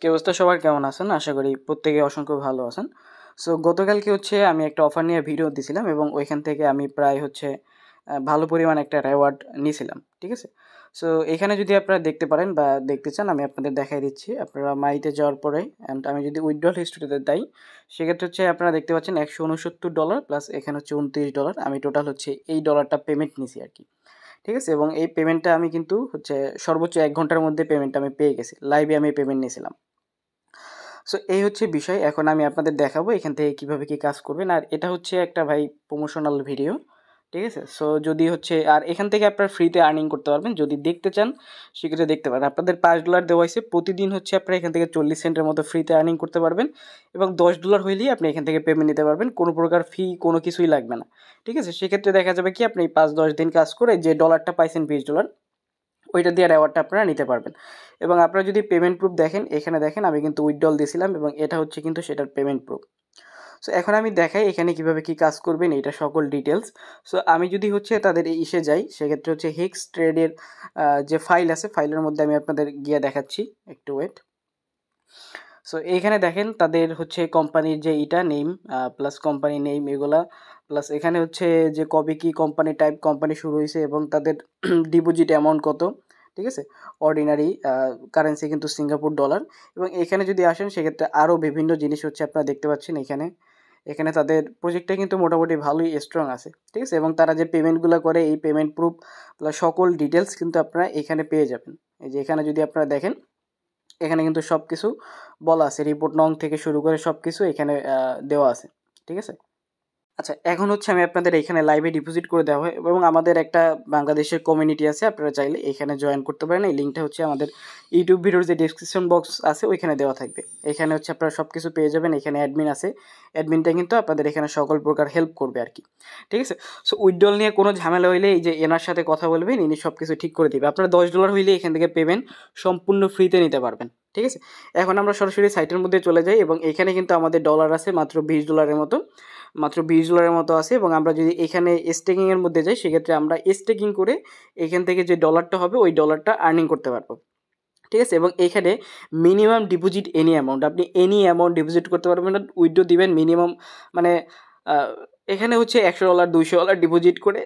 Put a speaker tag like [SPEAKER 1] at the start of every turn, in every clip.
[SPEAKER 1] কি অবস্থা সবার কেমন আছেন? আশা করি প্রত্যেকে অসংখ্য ভালো আছেন। সো গতকালকে হচ্ছে আমি একটা অফার নিয়ে ভিডিও দিছিলাম এবং ওইখান থেকে আমি প্রায় হচ্ছে ভালো পরিমাণ একটা রেওয়ার্ড নিয়েছিলাম ঠিক আছে? সো এখানে যদি আপনারা দেখতে পারেন বা দেখতে চান, আমি আপনাদের দেখাই দিচ্ছি। আপনারা মাইতে যাওয়ার পরে অ্যান্ড আমি যদি উইথড্রল হিস্ট্রিতে দেই, সেক্ষেত্রে হচ্ছে আপনারা দেখতে পাচ্ছেন একশো উনসত্তর ডলার প্লাস এখানে হচ্ছে উনত্রিশ ডলার আমি টোটাল হচ্ছে এই ডলারটা পেমেন্ট নিছি আর কি। ঠিক আছে? এবং এই পেমেন্টটা আমি কিন্তু হচ্ছে সর্বোচ্চ এক ঘণ্টার মধ্যে পেমেন্টটা আমি পেয়ে গেছি। লাইভে আমি পেমেন্ট নিয়েছিলাম। সো এই হচ্ছে বিষয়। এখন আমি আপনাদের দেখাবো এখান থেকে কীভাবে কী কাজ করবেন। আর এটা হচ্ছে একটা ভাই প্রমোশনাল ভিডিও ঠিক আছে? সো যদি হচ্ছে, আর এখান থেকে আপনারা ফ্রিতে আর্নিং করতে পারবেন। যদি দেখতে চান, সেক্ষেত্রে দেখতে পারেন। আপনাদের পাঁচ ডলার দেওয়া হয়েছে প্রতিদিন হচ্ছে আপনারা এখান থেকে চল্লিশ সেন্টের মতো ফ্রিতে আর্নিং করতে পারবেন এবং দশ ডলার হইলেই আপনি এখান থেকে পেমেন্ট নিতে পারবেন। কোনো প্রকার ফি কোনো কিছুই লাগবে না। ঠিক আছে? সেক্ষেত্রে দেখা যাবে কি, আপনি পাঁচ দশ দিন কাজ করে যে ডলারটা পাইছেন, বিশ ডলার ওইটা দিয়ে অ্যাওয়ার্ডটা আপনারা নিতে পারবেন। এবং আপনারা যদি পেমেন্ট প্রুফ দেখেন, এখানে দেখেন, আমি কিন্তু উইথড্রল দিয়েছিলাম এবং এটা হচ্ছে কিন্তু সেটার পেমেন্ট প্রুফ সো এখন আমি দেখাই এখানে কীভাবে কি কাজ করবেন, এটা সকল ডিটেলস সো আমি যদি হচ্ছে তাদের ইসে যাই, সেক্ষেত্রে হচ্ছে হিক্স ট্রেডের যে ফাইল আছে ফাইলের মধ্যে আমি আপনাদের গিয়ে দেখাচ্ছি, একটু ওয়েট সো এইখানে দেখেন তাদের হচ্ছে কোম্পানির যে ইটা নেম প্লাস কোম্পানি নেম এগুলা প্লাস এখানে হচ্ছে যে কবে কি কোম্পানি টাইপ কোম্পানি শুরু হয়েছে এবং তাদের ডিপোজিট অ্যামাউন্ট কত। ঠিক আছে? অর্ডিনারি কারেন্সি কিন্তু সিঙ্গাপুর ডলার এবং এখানে যদি আসেন সেক্ষেত্রে আরও বিভিন্ন জিনিস হচ্ছে আপনারা দেখতে পাচ্ছেন এখানে। এখানে তাদের প্রজেক্টটা কিন্তু মোটামুটি ভালোই স্ট্রং আছে, ঠিক আছে? এবং তারা যে পেমেন্টগুলো করে এই পেমেন্ট প্রুফ সকল ডিটেলস কিন্তু আপনারা এখানে পেয়ে যাবেন। এই যে এখানে যদি আপনারা দেখেন, এখানে কিন্তু সব কিছু বলা আছে। রিপোর্ট নং থেকে শুরু করে সব কিছু এখানে দেওয়া আছে, ঠিক আছে? আচ্ছা এখন হচ্ছে আমি আপনাদের এখানে লাইভে ডিপোজিট করে দেওয়া হয় এবং আমাদের একটা বাংলাদেশের কমিউনিটি আছে, আপনারা চাইলে এখানে জয়েন করতে পারেন। এই লিঙ্কটা হচ্ছে আমাদের ইউটিউব ভিডিওর যে ডিসক্রিপশন বক্স আছে, ওইখানে দেওয়া থাকবে। এখানে হচ্ছে আপনারা সব কিছু পেয়ে যাবেন, এখানে অ্যাডমিন আছে। অ্যাডমিনটা কিন্তু আপনাদের এখানে সকল প্রকার হেল্প করবে আর কি। ঠিক আছে? সো উইথড্রল নিয়ে কোনো ঝামেলা হইলে এই যে এনার সাথে কথা বলবেন, ইনি সব কিছু ঠিক করে দেবে। আপনারা দশ ডলার হইলে এখান থেকে পেমেন্ট সম্পূর্ণ ফ্রিতে নিতে পারবেন। ঠিক আছে? এখন আমরা সরাসরি সাইটের মধ্যে চলে যাই এবং এখানে কিন্তু আমাদের ডলার আছে মাত্র বিশ ডলারের মতো। মাত্র বিশ ডলারের মতো আছে এবং আমরা যদি এখানে স্টেকিংয়ের মধ্যে যাই, সেক্ষেত্রে আমরা স্টেকিং করে এখান থেকে যে ডলারটা হবে, ওই ডলারটা আর্নিং করতে পারব। ঠিক আছে? এবং এখানে মিনিমাম ডিপোজিট এনি অ্যামাউন্ট আপনি এনি অ্যামাউন্ট ডিপোজিট করতে পারবেন না উইড্রো দিবেন মিনিমাম মানে এখানে হচ্ছে একশো ডলার দুইশো ডলার ডিপোজিট করে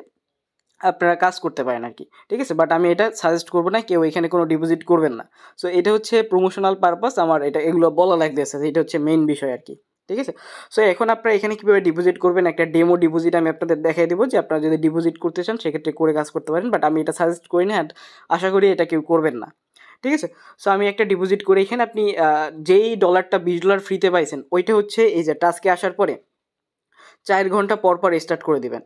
[SPEAKER 1] আপনারা কাজ করতে পারেন আর কি। ঠিক আছে? বাট আমি এটা সাজেস্ট করব না, কেউ এখানে কোনো ডিপোজিট করবেন না। সো এটা হচ্ছে প্রমোশনাল পারপাস আমার এটা, এগুলো বলা লাগতেছে, এটা হচ্ছে মেইন বিষয় আর কি। ঠিক আছে? সো এখন আপনারা এখানে কীভাবে ডিপোজিট করবেন? একটা ডেমো ডিপোজিট আমি আপনাদের দেখাই দেবো যে আপনারা যদি ডিপোজিট করতে চান, সেক্ষেত্রে করে কাজ করতে পারেন বাট আমি এটা সাজেস্ট করি না আশা করি এটা কেউ করবেন না। ঠিক আছে? সো আমি একটা ডিপোজিট করে এখানে আপনি যেই ডলারটা বিশ ডলার ফ্রিতে পাইছেন, ওইটা হচ্ছে এই যে টাস্কে আসার পরে চার ঘণ্টা পর পর স্টার্ট করে দেবেন।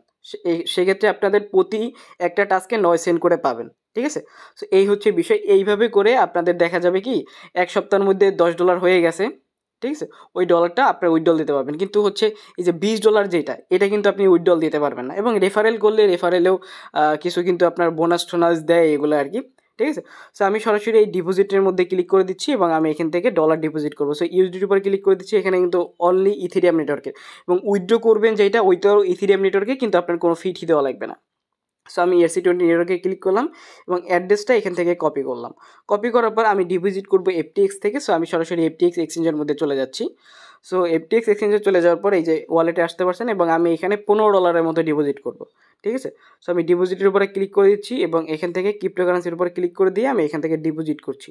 [SPEAKER 1] সেক্ষেত্রে আপনাদের প্রতি একটা টাস্কে নয় সেন্ট করে পাবেন। ঠিক আছে? সো এই হচ্ছে বিষয়। এইভাবে করে আপনাদের দেখা যাবে কি, এক সপ্তাহের মধ্যে দশ ডলার হয়ে গেছে। ঠিক আছে? ওই ডলারটা আপনার উইথড্রল দিতে পারবেন। কিন্তু হচ্ছে এই যে বিশ ডলার যেটা, এটা কিন্তু আপনি উইথড্রল দিতে পারবেন না। এবং রেফারেল করলে রেফারেলেও কিছু কিন্তু আপনার বোনাস টোনাস দেয় এগুলো আর কি। ঠিক আছে? সো আমি সরাসরি এই ডিপোজিটের মধ্যে ক্লিক করে দিচ্ছি এবং আমি এখান থেকে ডলার ডিপোজিট করব। সো ইউএসডির উপর ক্লিক করে দিচ্ছি, এখানে কিন্তু অনলি ইথিরিয়াম নেটওয়ার্কের এবং উইথড্র করবেন যেটা ওইটাও ইথিরিয়াম নেটওয়ার্কে কিন্তু আপনার কোনো ফি ঠি দেওয়া লাগবে না। সো আমি এসি টোয়েন্টি নেটওয়ার্কে ক্লিক করলাম এবং অ্যাড্রেসটা এখান থেকে কপি করলাম। কপি করার পর আমি ডিপোজিট করব এফটিএক্স থেকে। সো আমি সরাসরি এফটিএক্স এক্সচেঞ্জের মধ্যে চলে যাচ্ছি। সো এফটিএক্স এক্সচেঞ্জে চলে যাওয়ার পর এই যে ওয়ালেটে আসতে পারছেন এবং আমি এখানে পনেরো ডলারের মতো ডিপোজিট করব। ঠিক আছে? সো আমি ডিপোজিটের উপরে ক্লিক করে দিচ্ছি এবং এখান থেকে ক্রিপ্টোকারেন্সির উপরে ক্লিক করে দিয়ে আমি এখান থেকে ডিপোজিট করছি।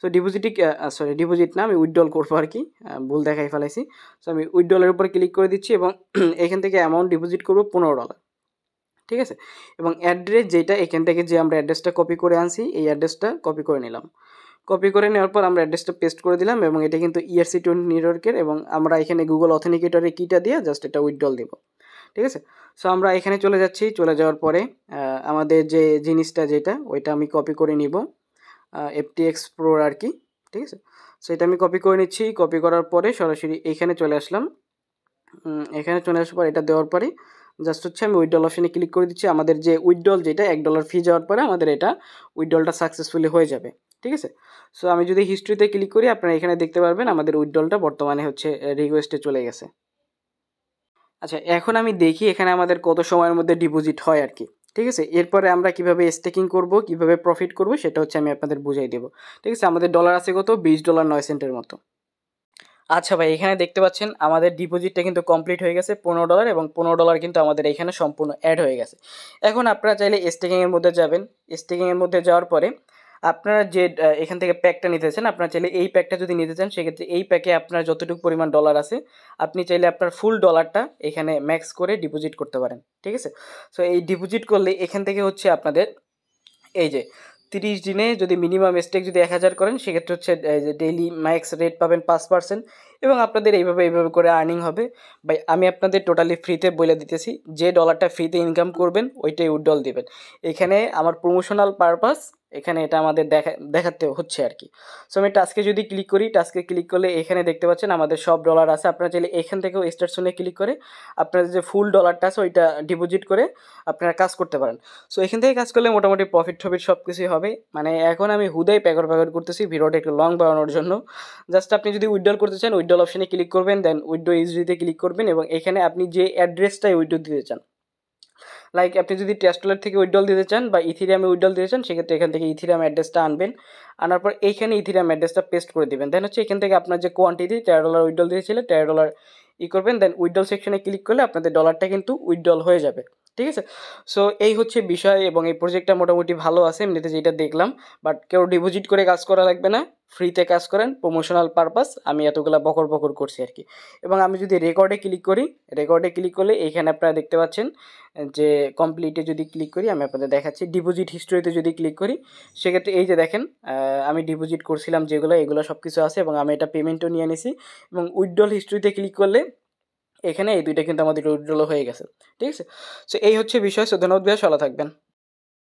[SPEAKER 1] সো ডিপোজিটই সরি ডিপোজিট না, আমি উইথড্রল করব আর কি। ভুল দেখাই ফেলাইছি। সো আমি উইথড্রলের উপরে ক্লিক করে দিচ্ছি এবং এখান থেকে অ্যামাউন্ট ডিপোজিট করব পনেরো ডলার ঠিক আছে? এবং অ্যাড্রেস যেটা এখান থেকে যে আমরা অ্যাড্রেসটা কপি করে আনছি, এই অ্যাড্রেসটা কপি করে নিলাম। কপি করে নেওয়ার পর আমরা অ্যাড্রেসটা পেস্ট করে দিলাম এবং এটা কিন্তু ইআরসি টোয়েন্টি নেটওয়ার্কের এবং আমরা এখানে গুগল অথেনিকেটরের কিটা দিয়ে জাস্ট এটা উইথড্রল দেব। ঠিক আছে? সো আমরা এখানে চলে যাচ্ছি। চলে যাওয়ার পরে আমাদের যে জিনিসটা যেটা, ওইটা আমি কপি করে নিব এফটিএক্স প্রোর আর কি। ঠিক আছে? সো এটা আমি কপি করে নিচ্ছি। কপি করার পরে সরাসরি এখানে চলে আসলাম। এখানে চলে আসার পর এটা দেওয়ার পরে জাস্ট হচ্ছে আমি উইথডল অপশানে ক্লিক করে দিচ্ছি, আমাদের যে উইথডল যেটা, এক ডলার ফি যাওয়ার পরে আমাদের এটা উইথডলটা সাকসেসফুলি হয়ে যাবে, ঠিক আছে? সো আমি যদি হিস্ট্রিতে ক্লিক করি, আপনারা এখানে দেখতে পারবেন আমাদের উইথডলটা বর্তমানে হচ্ছে রিকোয়েস্টে চলে গেছে। আচ্ছা এখন আমি দেখি এখানে আমাদের কত সময়ের মধ্যে ডিপোজিট হয় আর কি, ঠিক আছে? এরপরে আমরা কীভাবে স্টেকিং করব, কীভাবে প্রফিট করব, সেটা হচ্ছে আমি আপনাদের বুঝাই দেবো, ঠিক আছে? আমাদের ডলার আছে কত? বিশ ডলার নয় সেন্টের মতো। আচ্ছা ভাই, এখানে দেখতে পাচ্ছেন আমাদের ডিপোজিটটা কিন্তু কমপ্লিট হয়ে গেছে পনেরো ডলার এবং পনেরো ডলার কিন্তু আমাদের এখানে সম্পূর্ণ অ্যাড হয়ে গেছে। এখন আপনারা চাইলে স্টেকিংয়ের মধ্যে যাবেন। স্টেকিংয়ের মধ্যে যাওয়ার পরে আপনারা যে এখান থেকে প্যাকটা নিতে চান, আপনারা চাইলে এই প্যাকটা যদি নিতে চান, সেক্ষেত্রে এই প্যাকে আপনার যতটুকু পরিমাণ ডলার আছে, আপনি চাইলে আপনার ফুল ডলারটা এখানে ম্যাক্স করে ডিপোজিট করতে পারেন। ঠিক আছে? সো এই ডিপোজিট করলে এখান থেকে হচ্ছে আপনাদের, এই যে তিরিশ দিনে যদি মিনিমাম স্টেক যদি এক হাজার করেন, সেক্ষেত্রে হচ্ছে ডেইলি ম্যাক্স রেট পাবেন পাঁচ পার্সেন্ট এবং আপনাদের এইভাবে এইভাবে করে আর্নিং হবে। ভাই, আমি আপনাদের টোটালি ফ্রিতে বলে দিতেছি, যে ডলারটা ফ্রিতে ইনকাম করবেন, ওইটাই উড্ডল দেবেন। এখানে আমার প্রমোশনাল পারপাস এখানে এটা আমাদের দেখা, দেখাতে হচ্ছে আর কি। সো আমি টাস্কে যদি ক্লিক করি টাস্কে ক্লিক করলে এখানে দেখতে পাচ্ছেন আমাদের সব ডলার আছে। আপনারা চাইলে এখান থেকেও স্টারশনে ক্লিক করে আপনাদের যে ফুল ডলারটা আছে, ওইটা ডিপোজিট করে আপনারা কাজ করতে পারেন। সো এখান থেকে কাজ করলে মোটামুটি প্রফিট টফিট সব কিছুই হবে। মানে এখন আমি হুদাই প্যাকর প্যাকর করতেছি, ভিডিওটা একটু লং বাড়ানোর জন্য। জাস্ট আপনি যদি উইড্রল করতে চান উইড্রল অপশনে ক্লিক করবেন দেন উইড্রো ইউজিতে ক্লিক করবেন এবং এখানে আপনি যে অ্যাড্রেসটাই উইড্রো দিতে চান। লাইক আপনি যদি টেস্টলের থেকে উইড্রল দিতে চান বা ইথিরিয়ামে উইড্রল দিতে চান, সেক্ষেত্রে এখান থেকে ইথিরিয়াম অ্যাড্রেসটা আনবেন। আনার পর এইখানে ইথিরিয়াম অ্যাড্রেসটা পেস্ট করে দেবেন। দেন হচ্ছে এখান থেকে আপনার যে কোয়ান্টিটি তেরো ডলার উইড্রল দিয়েছিল, তেরো ডলার ই করবেন। দেন উইড্রল সেকশনে ক্লিক করলে আপনাদের ডলারটা কিন্তু উইড্রল হয়ে যাবে। ঠিক আছে? সো এই হচ্ছে বিষয় এবং এই প্রজেক্টটা মোটামুটি ভালো আছে, এমনিতে যেটা দেখলাম। বাট কেউ ডিপোজিট করে কাজ করা লাগবে না ফ্রিতে কাজ করেন প্রমোশনাল পারপাস আমি এতগুলো বকর বকর করছি আর কি। এবং আমি যদি রেকর্ডে ক্লিক করি রেকর্ডে ক্লিক করলে এইখানে আপনারা দেখতে পাচ্ছেন যে কমপ্লিটে যদি ক্লিক করি, আমি আপনাদের দেখাচ্ছি। ডিপোজিট হিস্টোরিতে যদি ক্লিক করি, সেক্ষেত্রে এই যে দেখেন আমি ডিপোজিট করছিলাম যেগুলো, এগুলো সব কিছু আছে এবং আমি এটা পেমেন্টও নিয়ে নিছি। এবং উইথড্রল হিস্ট্রিতে ক্লিক করলে এখানে এই দুইটা কিন্তু আমাদের উইড্রল হয়ে গেছে, ঠিক আছে? সো এই হচ্ছে বিষয়। সো ধন্যবাদ ভাইয়া সলা থাকবেন।